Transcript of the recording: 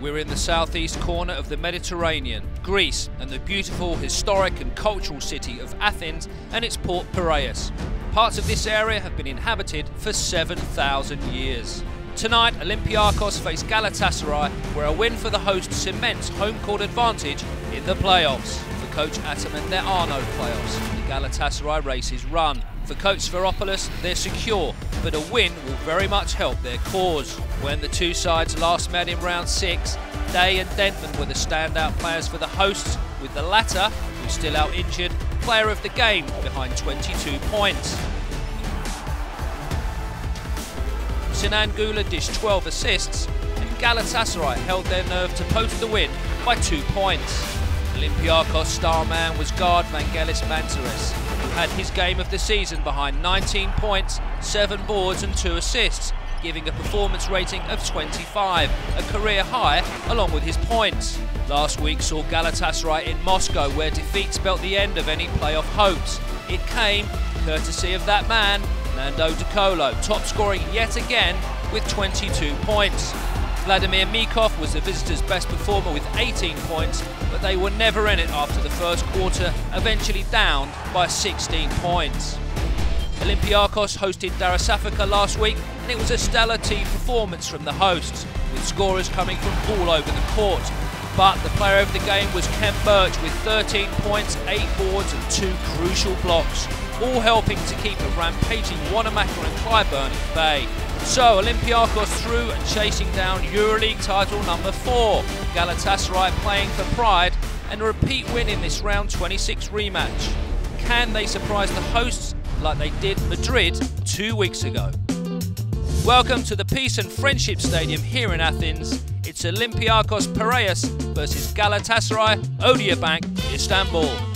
We're in the southeast corner of the Mediterranean, Greece, and the beautiful historic and cultural city of Athens and its port Piraeus. Parts of this area have been inhabited for 7,000 years. Tonight, Olympiacos face Galatasaray, where a win for the hosts cements home court advantage in the playoffs. For coach Ataman, there are no playoffs. The Galatasaray race is run. For coach Sfairopoulos, they're secure, but a win will very much help their cause. When the two sides last met in round six, Daye and Dentmon were the standout players for the hosts, with the latter, who's still out injured, player of the game behind 22 points. Sinan Güler dished 12 assists, and Galatasaray held their nerve to post the win by two points. Olympiacos star man was guard Vangelis Mantzaris, had his game of the season behind 19 points, 7 boards and 2 assists, giving a performance rating of 25, a career high along with his points. Last week saw Galatasaray in Moscow where defeat spelt the end of any playoff hopes. It came courtesy of that man, Nando De Colo, top scoring yet again with 22 points. Vladimir Micov was the visitors' best performer with 18 points, but they were never in it after the first quarter, eventually down by 16 points. Olympiacos hosted Darussafaka last week, and it was a stellar team performance from the hosts, with scorers coming from all over the court. But the player of the game was Khem Birch with 13 points, 8 boards, and 2 crucial blocks, all helping to keep the rampaging Wanamaker and Clyburn at bay. So Olympiacos through and chasing down EuroLeague title number 4. Galatasaray playing for pride and a repeat win in this round 26 rematch. Can they surprise the hosts like they did Madrid two weeks ago? Welcome to the Peace and Friendship Stadium here in Athens. It's Olympiacos Piraeus versus Galatasaray Odeabank Istanbul.